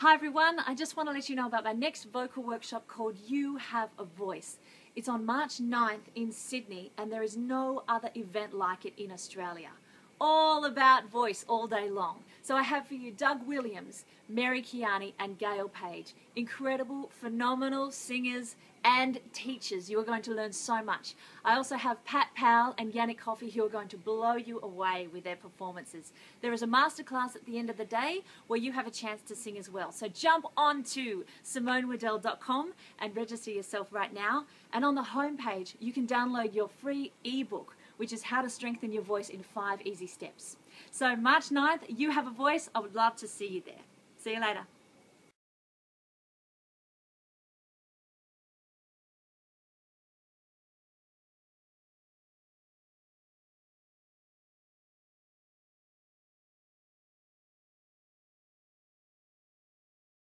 Hi everyone, I just want to let you know about my next vocal workshop called You Have a Voice. It's on March 9th in Sydney and there is no other event like it in Australia. All about voice all day long. So I have for you Doug Williams, Mary Kiani and Gail Page. Incredible, phenomenal singers and teachers. You are going to learn so much. I also have Pat Powell and Yannick Coffey who are going to blow you away with their performances. There is a masterclass at the end of the day where you have a chance to sing as well. So jump on to simonewaddell.com and register yourself right now. And on the homepage, you can download your free ebook, which is how to strengthen your voice in five easy steps. So March 9th, you have a voice. I would love to see you there. See you later.